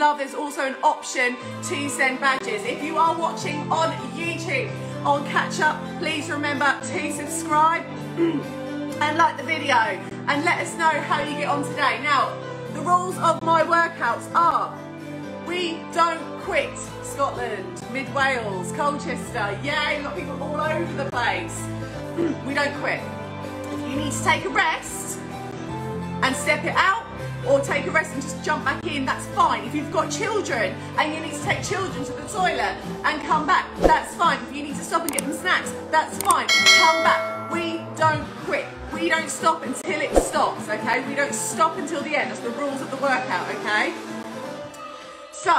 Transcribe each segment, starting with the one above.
love. There's also an option to send badges. If you are watching on YouTube, on catch up, please remember to subscribe and like the video and let us know how you get on today. Now, the rules of my workouts are we don't quit Scotland, Mid Wales, Colchester, yeah, you've got people all over the place. we don't quit. You need to take a rest and step it out, or take a rest and just jump back in, that's fine. If you've got children and you need to take children to the toilet and come back, that's fine. If you need to stop and get them snacks, that's fine. Come back. We don't quit. We don't stop until it stops, okay? We don't stop until the end. That's the rules of the workout, okay? So,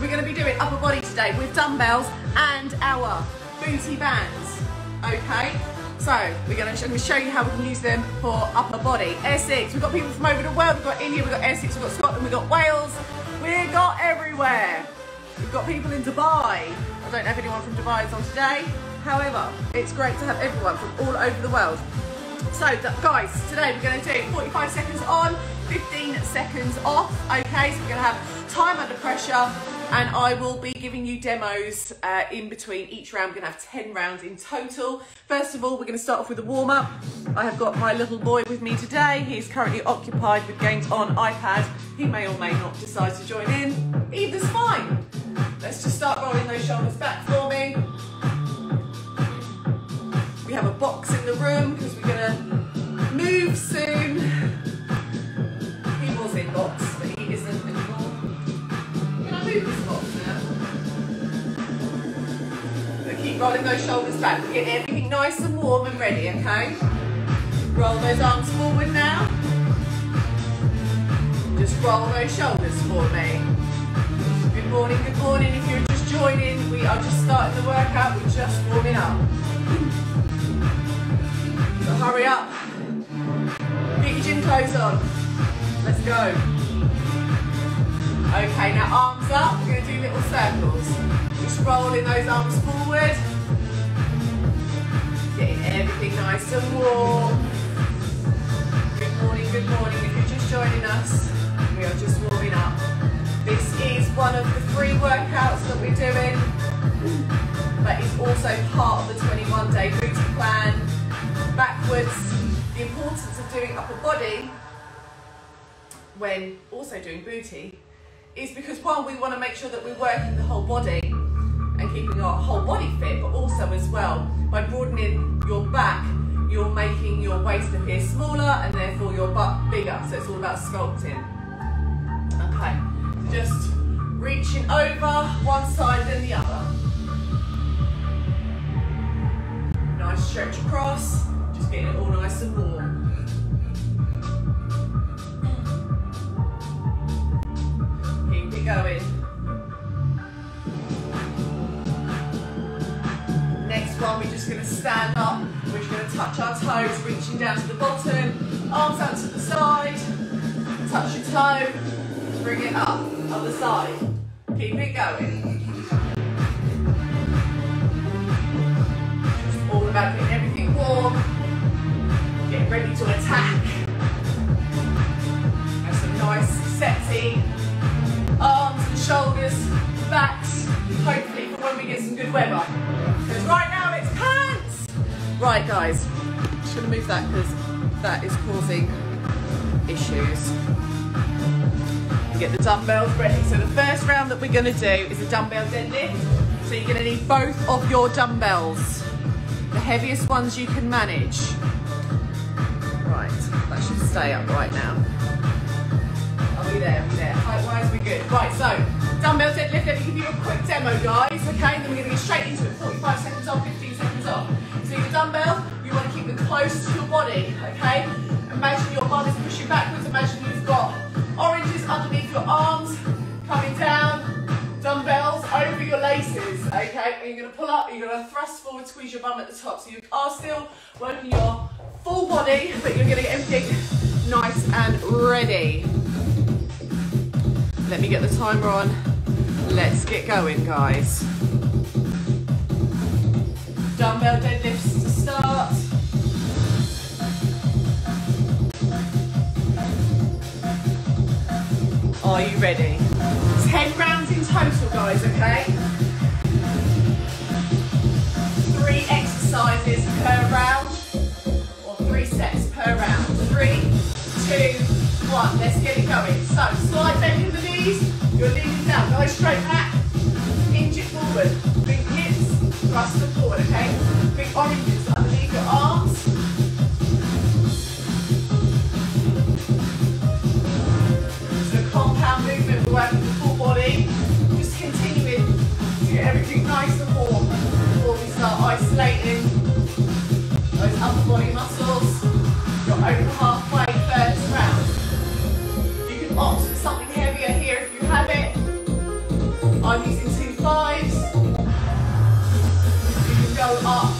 we're going to be doing upper body today with dumbbells and our booty bands, okay? So, we're to, I'm to show you how we can use them for upper body. Essex, we've got people from over the world, we've got India, we've got Essex, we've got Scotland, we've got Wales, we've got everywhere. We've got people in Dubai. I don't know if anyone from Dubai is on today. However, it's great to have everyone from all over the world. So, guys, today we're to do 45 seconds on, 15 seconds off. Okay, so we're to have time under pressure, and I will be giving you demos uh, in between each round. We're going to have 10 rounds in total. First of all, we're going to start off with a warm up. I have got my little boy with me today. He's currently occupied with games on iPad. He may or may not decide to join in. Either's fine. Let's just start rolling those shoulders back for me. We have a box in the room because we're going to move soon. He was in box, Keep rolling those shoulders back. Getting everything nice and warm and ready, okay? Roll those arms forward now. Just roll those shoulders for me. Good morning, good morning. If you're just joining, we are just starting the workout. We're just warming up. So hurry up. Get your gym clothes on. Let's go. Okay, now arms up. We're going to do little circles. Just rolling those arms forward. Getting everything nice and warm. Good morning, good morning. If you're just joining us, we are just warming up. This is one of the three workouts that we're doing, but it's also part of the 21 day booty plan. Backwards, the importance of doing upper body when also doing booty is because one, we want to make sure that we're working the whole body and keeping our whole body fit, but also as well, by broadening your back, you're making your waist appear smaller and therefore your butt bigger. So it's all about sculpting. Okay, just reaching over one side then the other. Nice stretch across, just getting it all nice and warm. Going. Next one, we're just going to stand up. We're just going to touch our toes, reaching down to the bottom, arms out to the side. Touch your toe, bring it up, other side. Keep it going. Just all about getting everything warm, getting ready to attack. And some nice, sexy shoulders, backs, hopefully for when we get some good weather. Because right now it's pants! Right guys, gonna move that because that is causing issues. Get the dumbbells ready. So the first round that we're gonna do is a dumbbell deadlift. So you're gonna need both of your dumbbells. The heaviest ones you can manage. Right, that should stay up right now. We there? We there? Height-wise, we're good. Right, so dumbbell deadlift. Let me give you a quick demo, guys. Okay, then we're gonna get straight into it. 45 seconds on, 15 seconds off. So your dumbbell, you want to keep them close to your body. Okay. Imagine your bum is pushing backwards. Imagine you've got oranges underneath your arms, coming down. Dumbbells over your laces. Okay. And you're gonna pull up. You're gonna thrust forward, squeeze your bum at the top. So you are still working your full body, but you're gonna get everything nice and ready. Let me get the timer on. Let's get going, guys. Dumbbell deadlifts to start. Are you ready? 10 rounds in total, guys, okay? Three exercises per round, or three sets per round. Three, two, one. Let's get it going. So slide bend in the knees. You're leaning down. Nice straight back. Hinge it forward. Big hips. Thrust them forward, okay? Big oranges underneath your arms. It's a compound movement. We're working the full body. Just continuing to get everything nice and warm before we start isolating those upper body muscles, your open half something heavier here if you have it. I'm using two fives. You can go up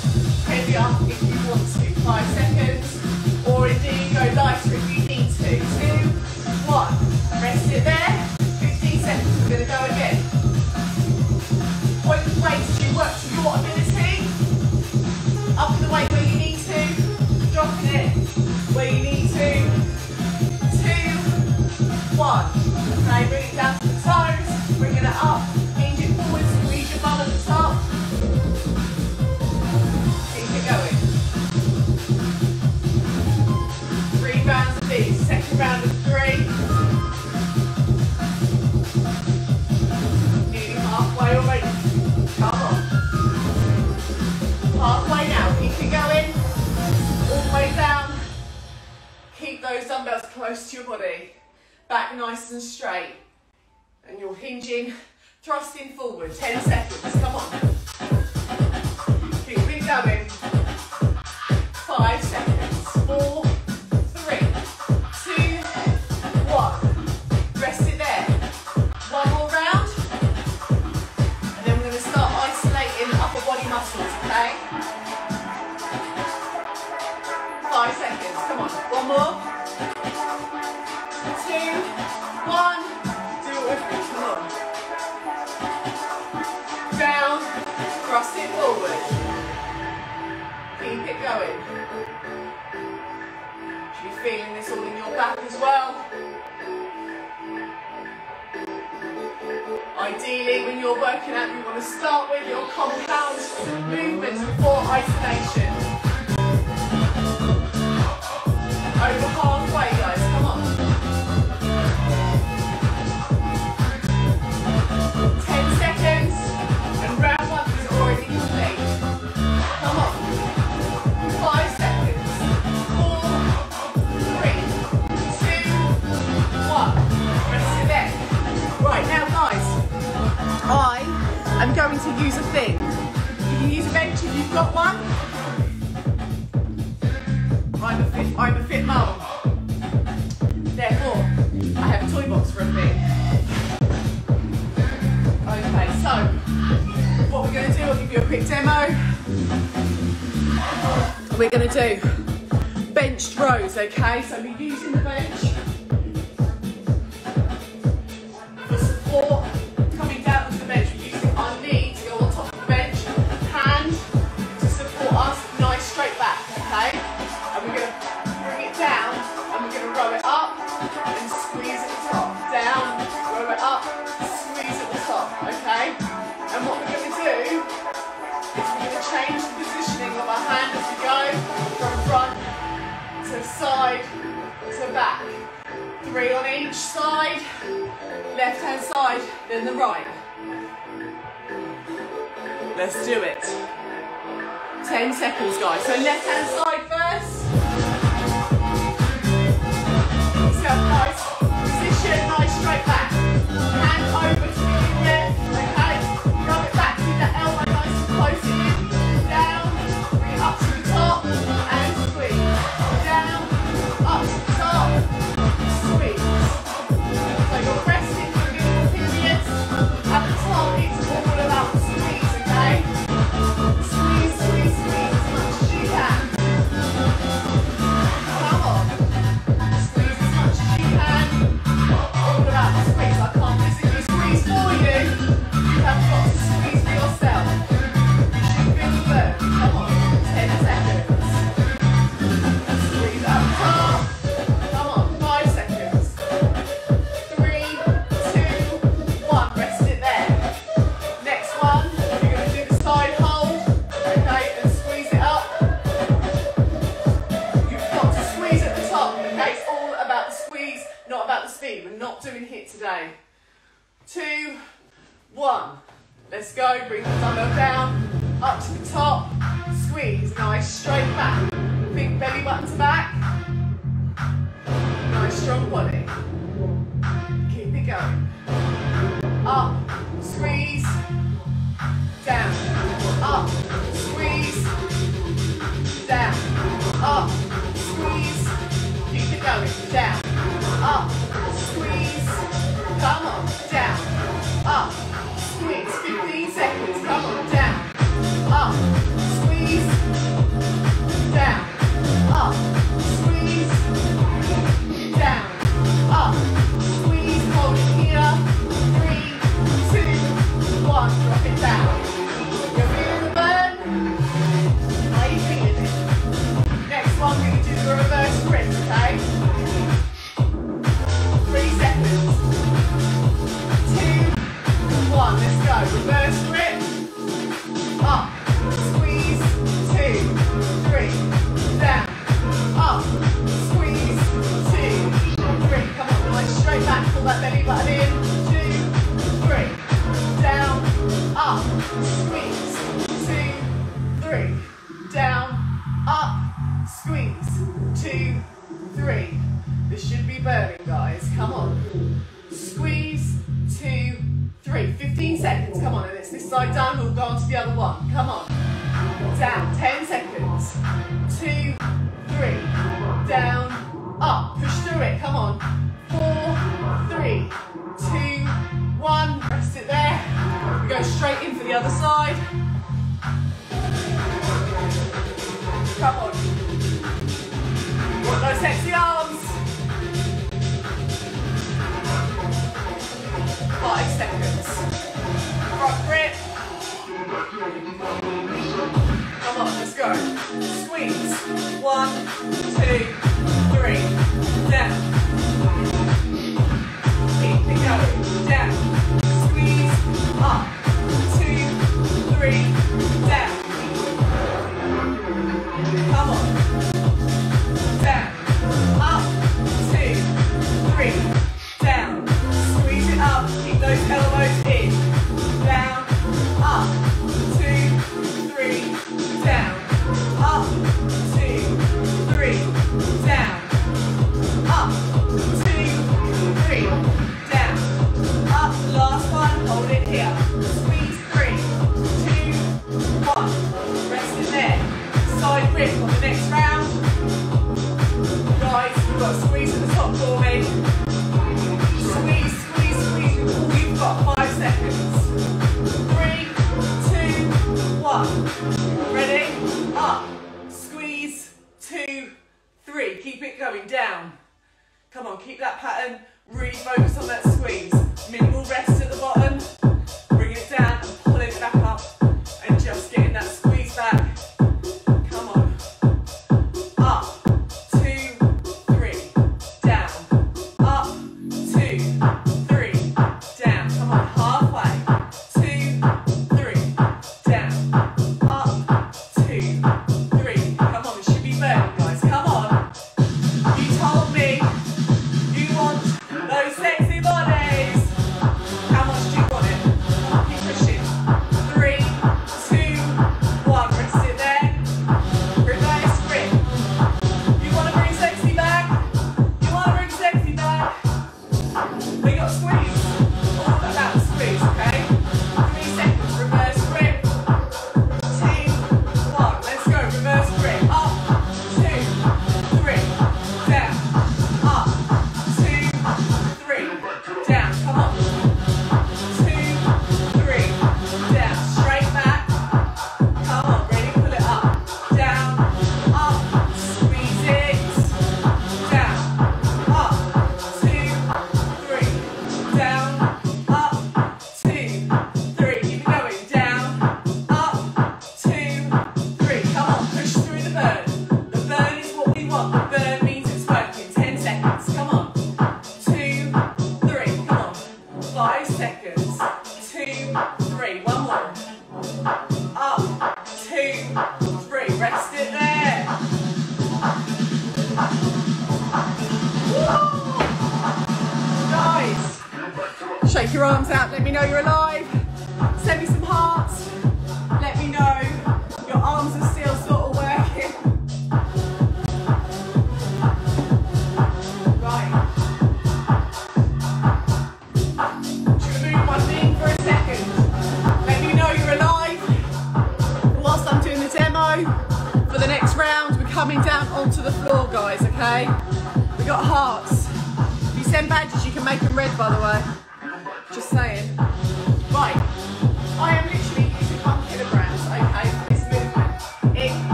heavier if you want to, five seconds. Or indeed go lighter if you need to. Two, one, rest it there. okay, so we're using the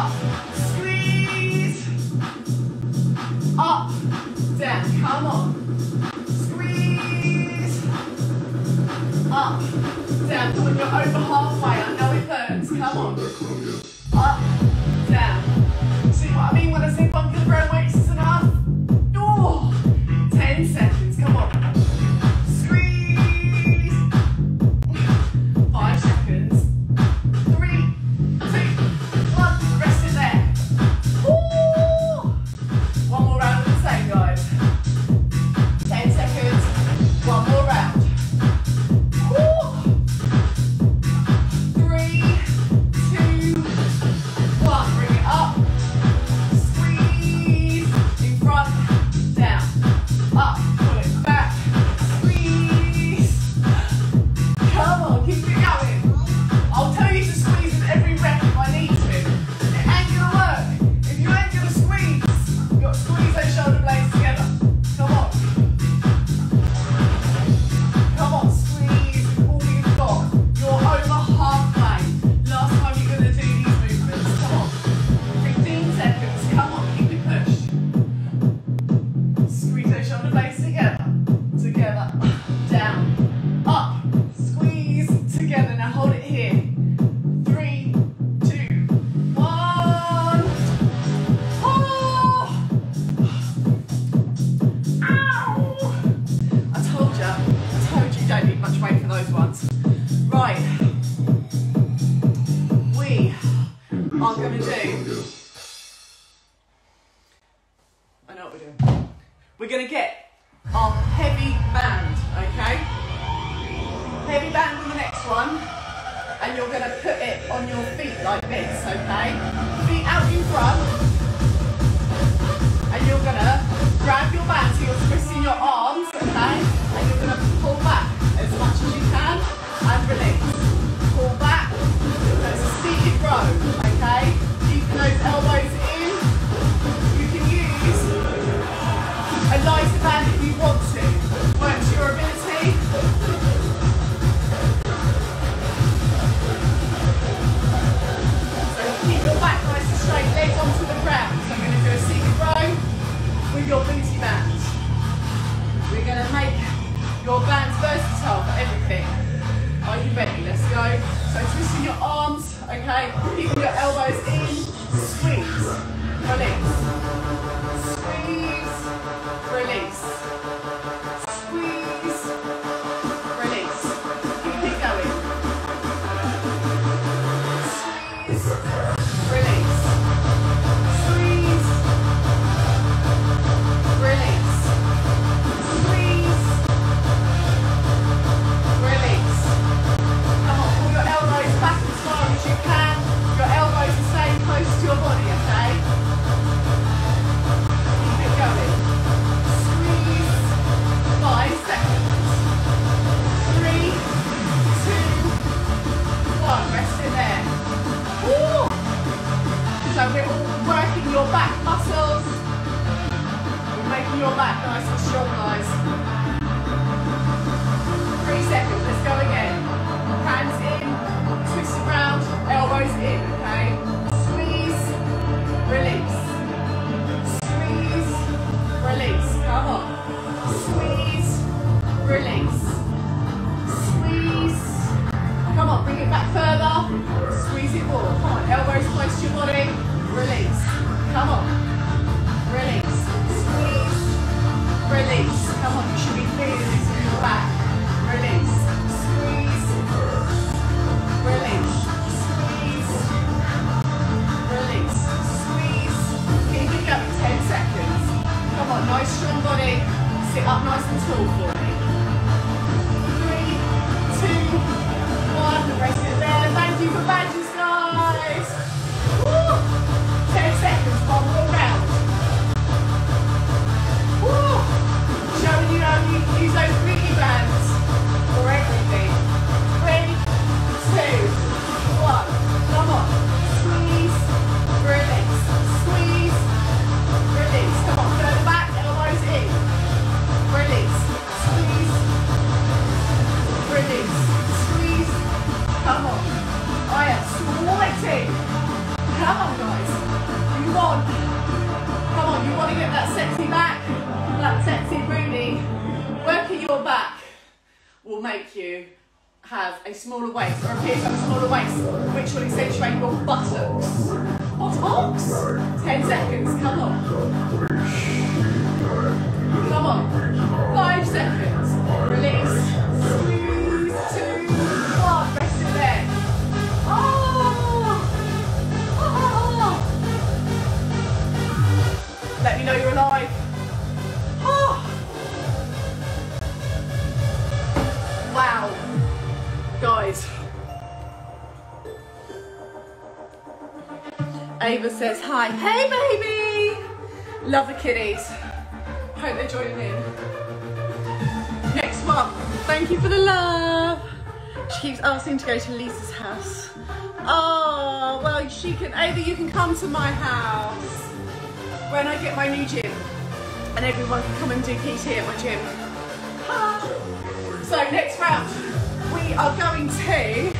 Up, squeeze. Up, down, come on. Squeeze. Up, down. When you're over halfway, I know it hurts. Come on. Up. All coming change. We're working your back muscles. We're making your back nice and strong, guys. Three seconds, let's go again. Hands in, twist around, elbows in, okay? Squeeze, release. Squeeze, release. Come on. Squeeze, release. Squeeze. Come on, bring it back further. Squeeze it more. Come on, elbows close to your body. Release. Come on. Release. Squeeze. Release. Smaller waist or appear to have a smaller waist, which will accentuate your buttocks. Buttocks? 10 seconds, come on. Come on. Five seconds. Release. Ava says hi. Hey baby! Love the kiddies. Hope they're joining in. Next one. Thank you for the love. She keeps asking to go to Lisa's house. Oh, well, she can, Ava, you can come to my house when I get my new gym and everyone can come and do PT at my gym. So next round, we are going to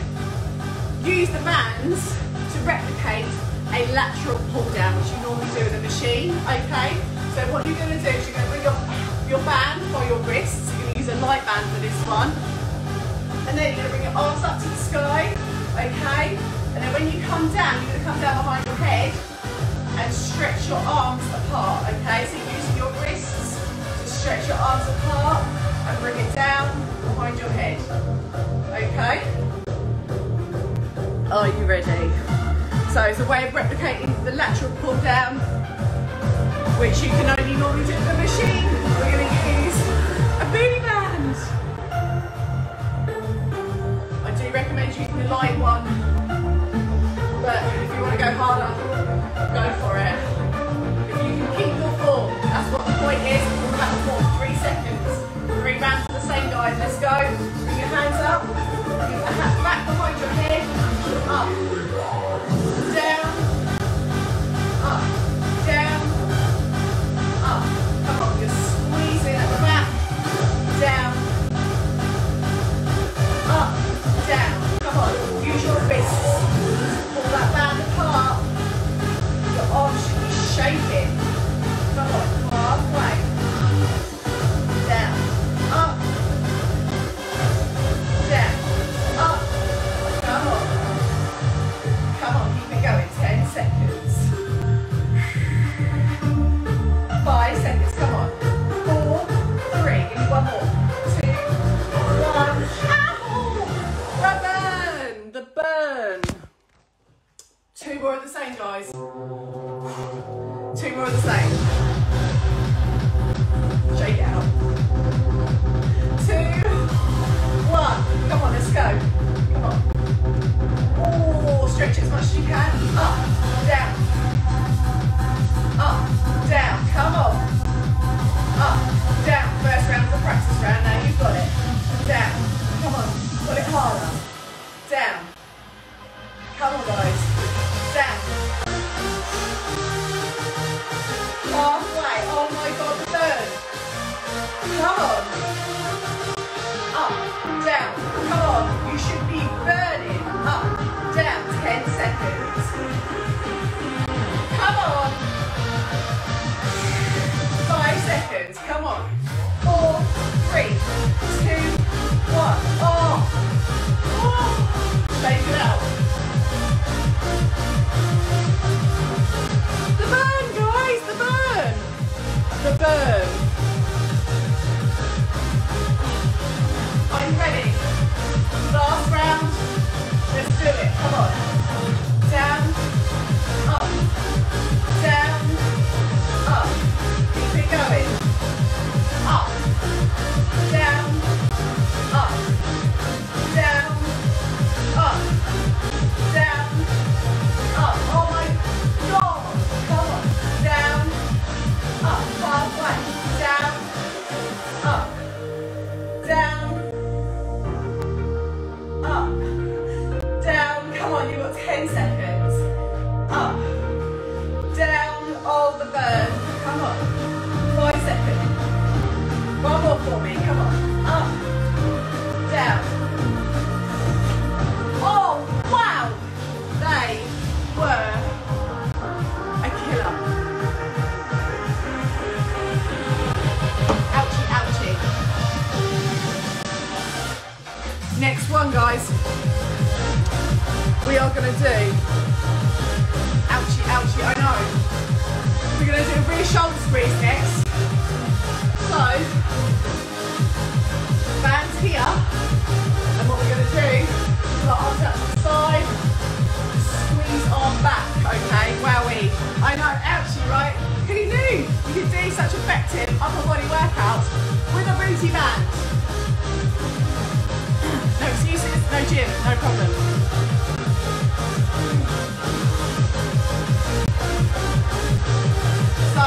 use the bands to replicate a lateral pull down, which you normally do with a machine, okay? So what you're gonna do is you're gonna bring your, your band by your wrists, you're gonna use a light band for this one, and then you're gonna bring your arms up to the sky, okay? And then when you come down, you're gonna come down behind your head, and stretch your arms apart, okay? So using your wrists to stretch your arms apart and bring it down behind your head, okay? Are you ready? So it's a way of replicating the lateral pull down, which you can only normally do with a machine. We're going to use a booty band. I do recommend using the light one, but if you want to go harder, go for it. If you can keep your form, that's what the point is. All about the form. Three seconds. Three rounds of the same, guys. Let's go. Bring your hands up. Back behind your head. Up. Yeah. no action, right? Who knew you could do such effective upper body workouts with a booty band? no excuses, no gym, no problem. So,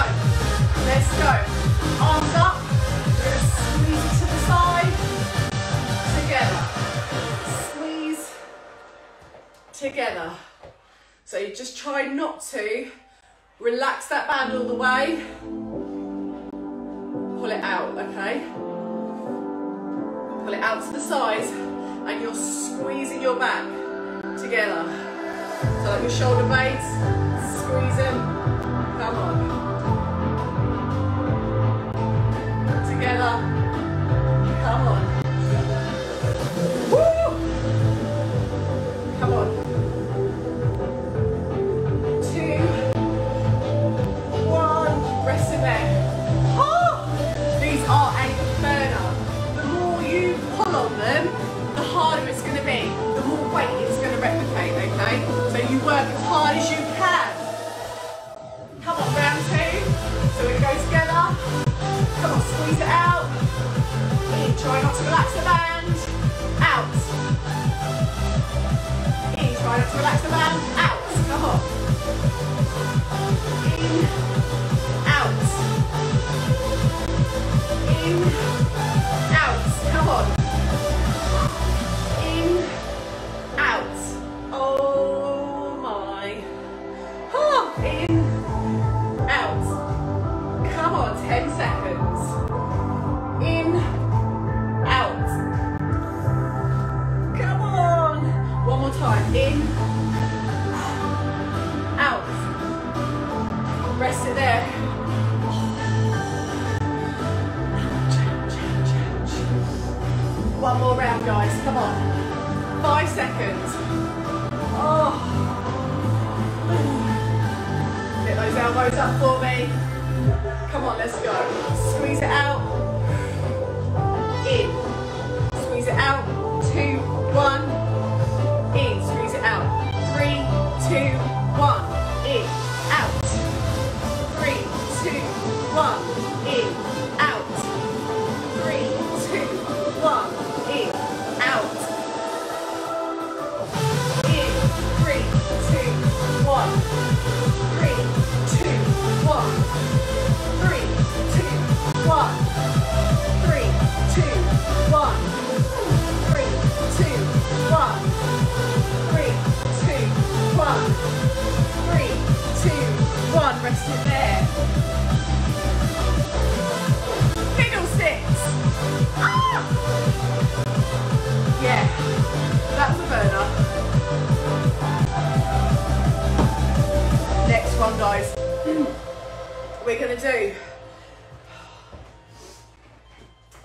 let's go. Arms up, we're going to squeeze it to the side, together. Squeeze, together. So you just try not to Relax that band all the way. Pull it out, okay? Pull it out to the sides and you're squeezing your back together. So like your shoulder blades, squeeze them. Come on. Together. Come on. relax the land, out, the hop. In, out. In,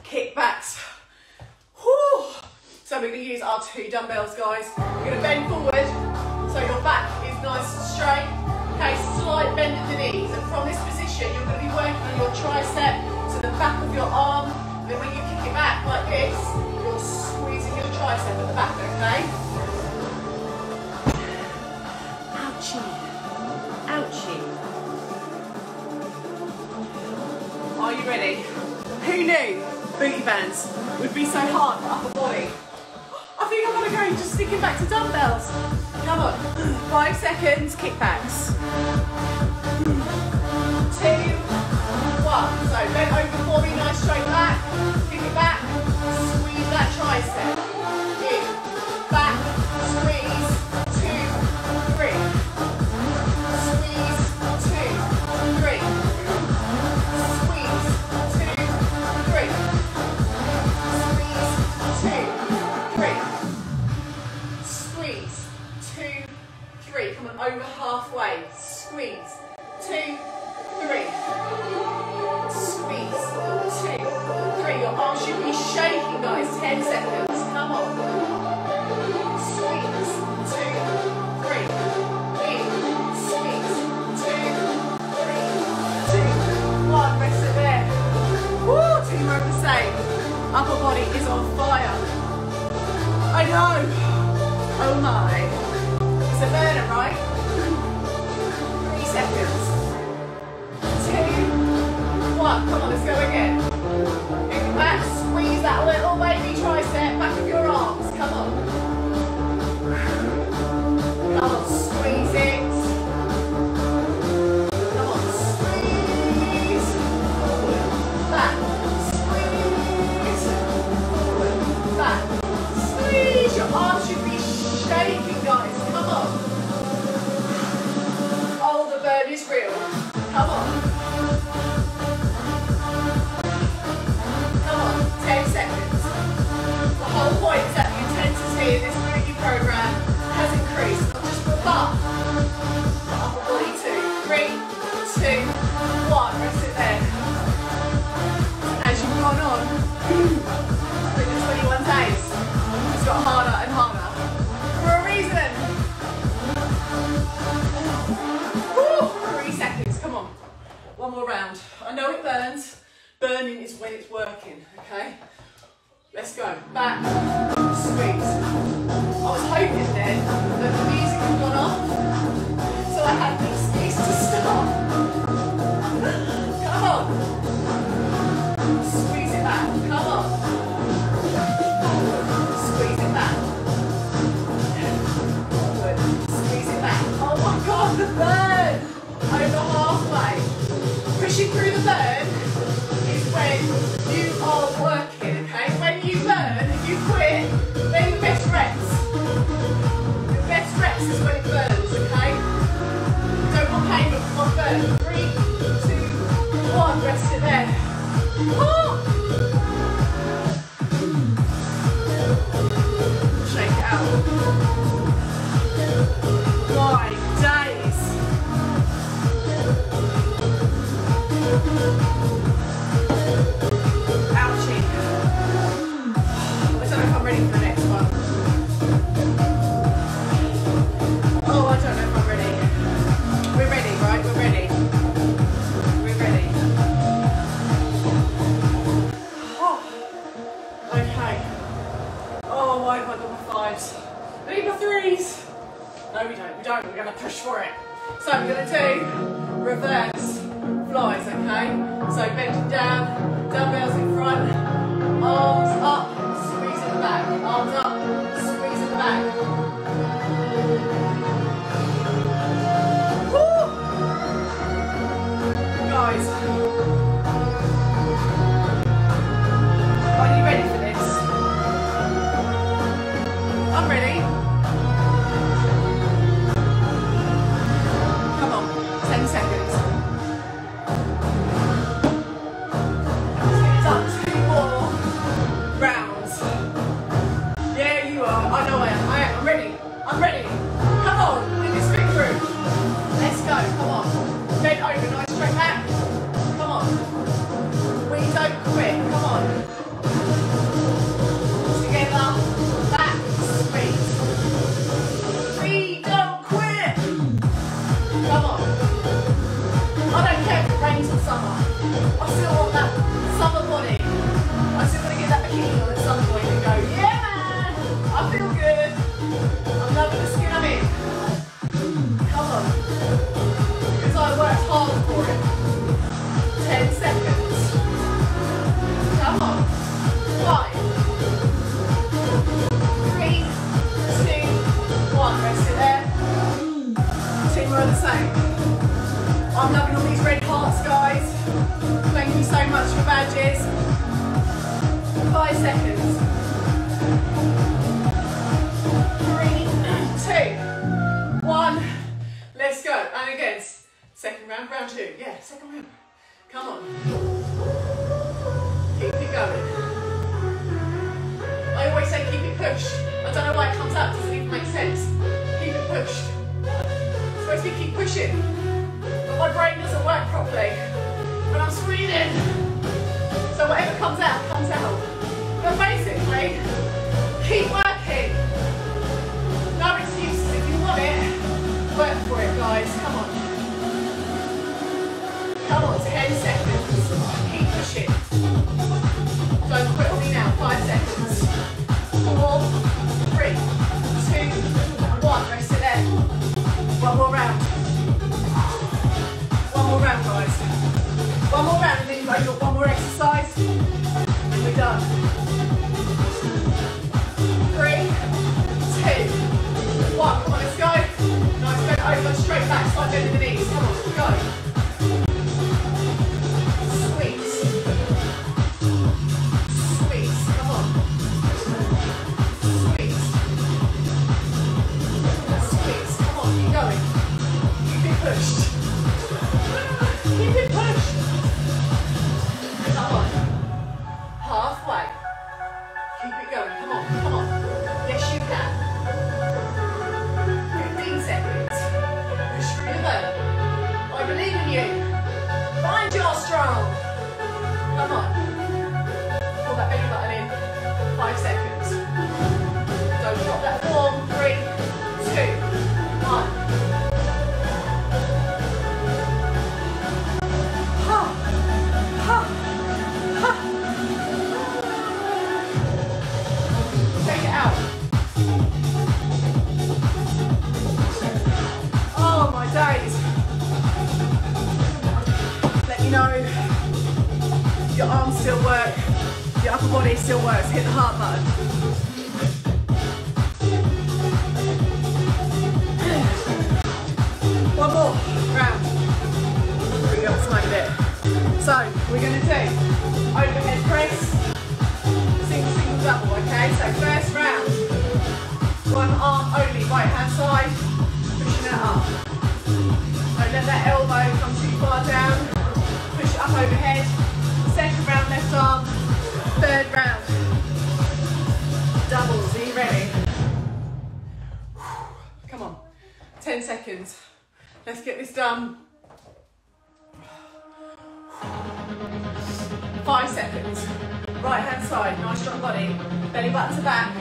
kickbacks. Whew. So we're gonna use our two dumbbells, guys. We're gonna bend forward so your back is nice and straight. Okay, slight bend in the knees. And from this position, you're gonna be working on your tricep to the back of your arm. And then when you kick it back like this, you're squeezing your tricep at the back, okay? Ouchie. Ouchie. Are you ready? Who knew booty bands would be so hard for upper body? I think I'm gonna go just sticking back to dumbbells. Come on. Five seconds, kickbacks. Two, one. So bend over for me, nice straight back. Kick it back. Squeeze that tricep. Over halfway. Squeeze, two, three. Squeeze, two, three. Your arms should be shaking, guys. Ten seconds. Come on. Squeeze, two, three. In, squeeze, two, three, two, one. Rest it there. Woo, more the same. Upper body is on fire. I know. Oh my. It's a burner, right? Come on, let's go again. Back, squeeze that little baby working, okay? Let's go. Back, squeeze. I was hoping then that the music had gone off, so I had an excuse to stop. Come on. Squeeze it back. Come on. Squeeze it back. Forward. Squeeze it back. Oh my god, the burn! Over halfway. Pushing through the is you are The same. I'm loving all these red hearts, guys. Thank you so much for badges. Five seconds. Three, two, one. Let's go. And again, second round, round two. Yeah, second round. Come on. Keep it going. I always say keep it pushed. Properly I'm screaming. So whatever comes out, comes out. But basically, keep working. No excuses if you want it. Work for it, guys. Come on. Come on, 10 seconds. Keep pushing. Don't quit on me now. Five seconds. Four, One more round, and then you've got one more exercise. And we're done. Three, two, one. Come on, let's go. Nice, bend over, straight back, start bending the Let's get this done. Five seconds. Right hand side, nice strong body. Belly button to back.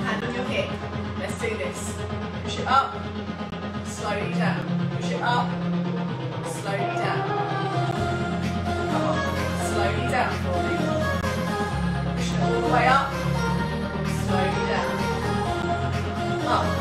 Hand on your hip. Let's do this. Push it up. Slowly down. Push it up. Slowly down. Come on. Slowly down. Push it all the way up. Slowly down. Up.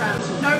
from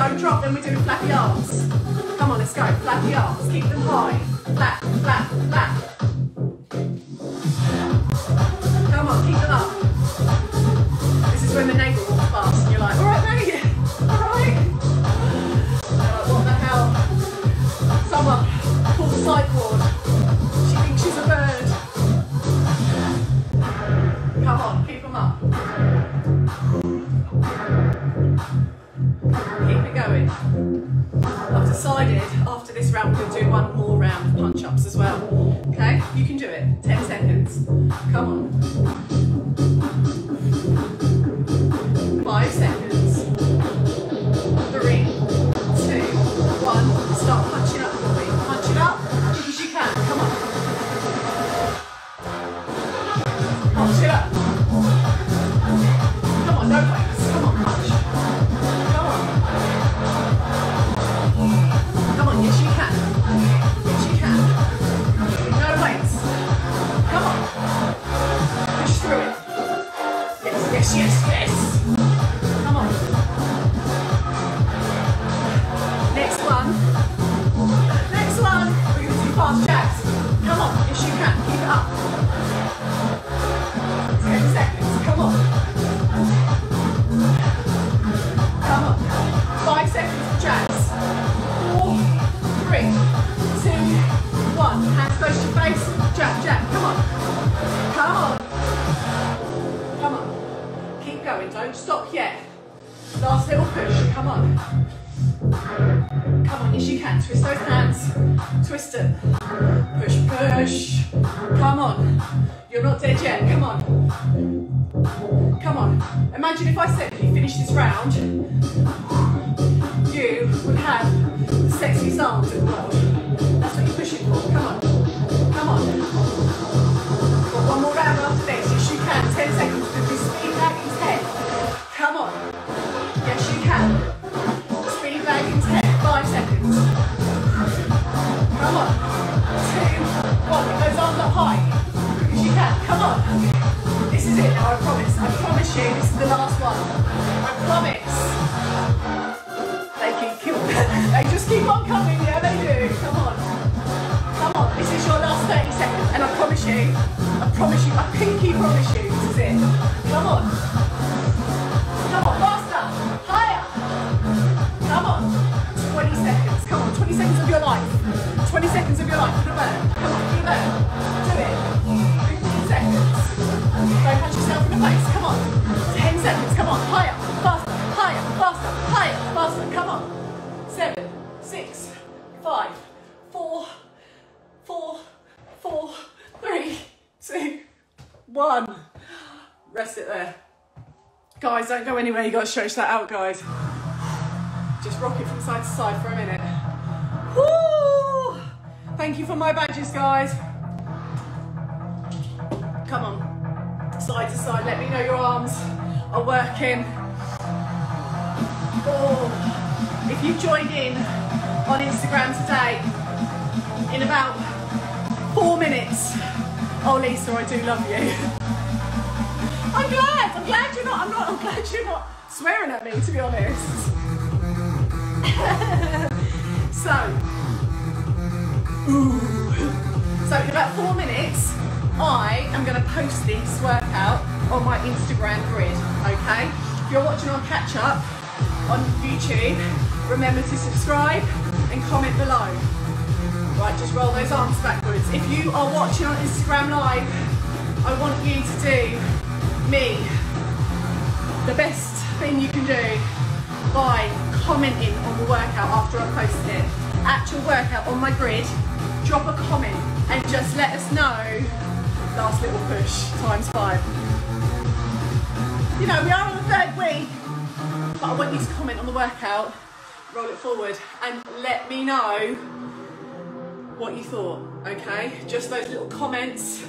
Don't drop them, we're doing flappy arms. Come on, let's go, flappy arms, keep them high. Flap, flap, flap. We'll do one more round of punch-ups as well. 20 seconds of your life. 20 seconds of your life. It back. Come on, it. Do it. 15 seconds. Don't punch yourself in the face. Come on. 10 seconds. Come on. Higher. Faster. Higher. Faster. Higher. Faster. Come on. Seven, six, five, four, four, four, three, two, one. Rest it there. Guys, don't go anywhere. You've got to stretch that out, guys. Just rock it from side to side for a minute. Thank you for my badges, guys. Come on. Side to side. Let me know your arms are working. Oh, if you joined in on Instagram today, in about four minutes, oh Lisa, I do love you. I'm glad. I'm glad you're not. I'm not. I'm glad you're not swearing at me, to be honest. so, So in about four minutes, I am going to post this workout on my Instagram grid. Okay. If you're watching on catch up on YouTube, remember to subscribe and comment below. Right, just roll those arms backwards. If you are watching on Instagram Live, I want you to do me the best thing you can do by commenting on the workout after I post it. Actual workout on my grid, drop a comment and just let us know. Last little push, times five. You know, we are on the third week, but I want you to comment on the workout, roll it forward, and let me know what you thought, okay? Just those little comments.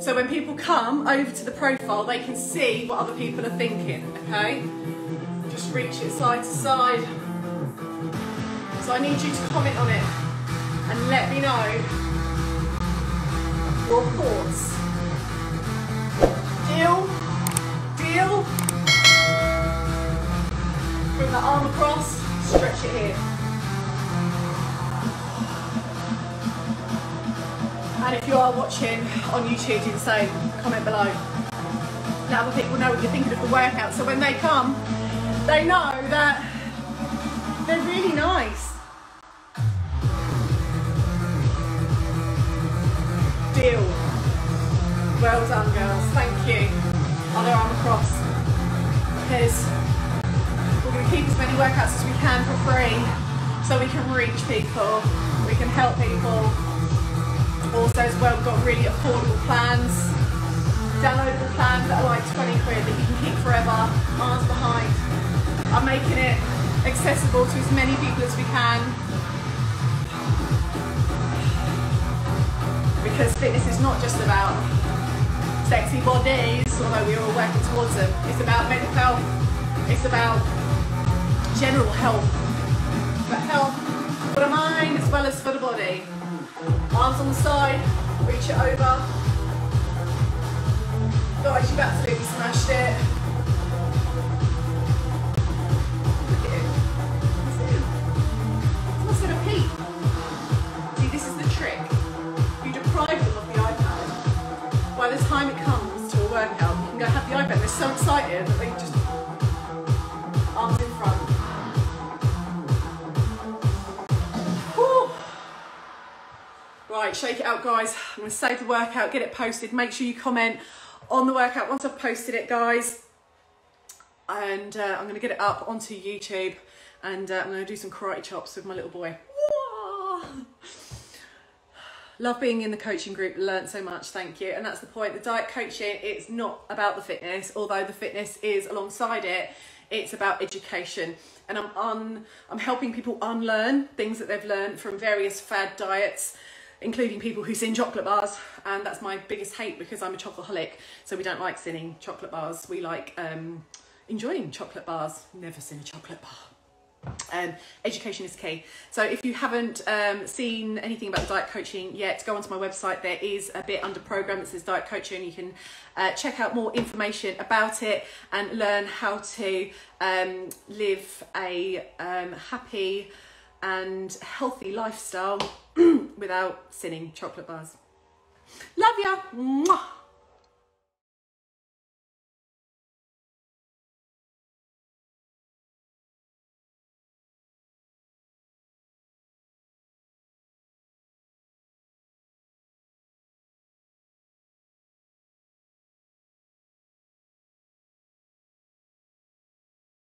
So when people come over to the profile, they can see what other people are thinking, okay? Just reach it side to side. So I need you to comment on it and let me know your thoughts. Deal? Deal? Bring the arm across, stretch it here. And if you are watching on YouTube, do the same. Comment below. Let other people know what you're thinking of the workout. So when they come, they know that they're really nice. Deal. Well done, girls. Thank you. Other arm across. Because we're going to keep as many workouts as we can for free so we can reach people, we can help people. Also as well, we've got really affordable plans, downloadable plans that are like 20 quid that you can keep forever, miles behind. I'm making it accessible to as many people as we can. Because fitness is not just about sexy bodies, although we're all working towards them. It's about mental health, it's about general health. But health for the mind as well as for the body. Arms on the side, reach it over. Guys, you've absolutely smashed it. Excited that they just arms in front. Right, shake it out, guys. I'm to save the workout, get it posted. Make sure you comment on the workout once I've posted it, guys. and uh, I'm to get it up onto YouTube and uh, I'm to do some karate chops with my little boy. Love being in the coaching group, learned so much, thank you. And that's the point. The diet coaching, it's not about the fitness, although the fitness is alongside it, it's about education. And I'm un, I'm helping people unlearn things that they've learned from various fad diets, including people who sin chocolate bars. And that's my biggest hate because I'm a chocoholic. So we don't like sinning chocolate bars. We like um, enjoying chocolate bars. Never sin a chocolate bar. Um, education is key. So if you haven't um, seen anything about diet coaching yet, go onto my website. There is a bit under program that says diet coaching. You can uh, check out more information about it and learn how to um, live a um, happy and healthy lifestyle without sinning chocolate bars. Love ya. Mwah.